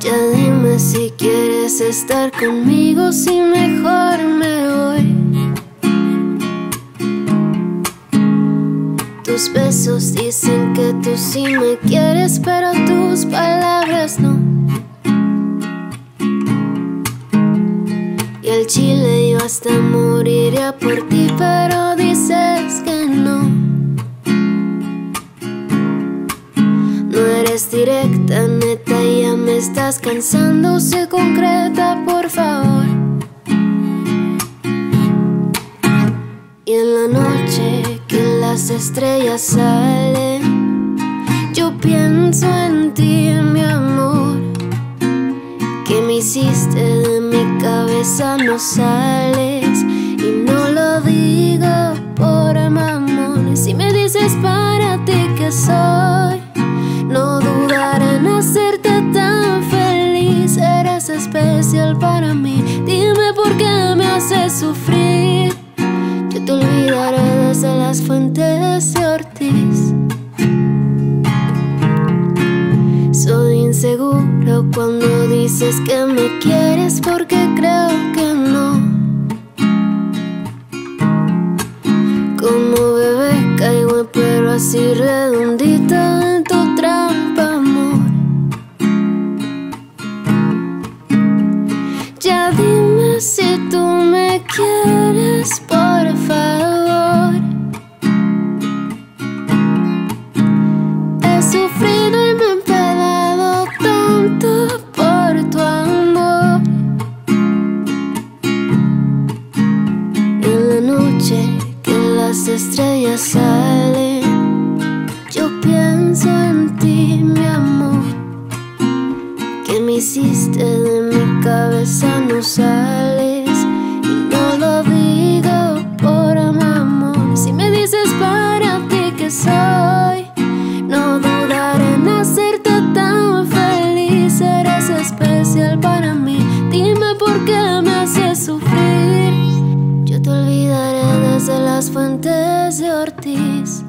Ya dime si quieres estar conmigo, si mejor me voy. Tus besos dicen que tú sí me quieres, pero tus palabras no. Y el chile yo hasta moriría por ti, pero dices que no. No eres directa, neta, ya estás cansando, sé concreta, por favor. Y en la noche que las estrellas salen, yo pienso en ti, mi amor. Que me hiciste de mi cabeza, no sales. Especial para mí. Dime por qué me haces sufrir. Yo te olvidaré desde las fuentes de Ortiz. Soy inseguro cuando dices que me quieres porque creo que no. Como bebé caigo pero así redondita que las estrellas salen, yo pienso en ti, mi amor. Que me hiciste de mi cabeza, no sales. Y no lo digo por amor. Si me dices para ti que soy, no dudaré en hacerte tan feliz. Eres especial para mí. Dime por qué me haces sufrir. Fantasia Ortiz.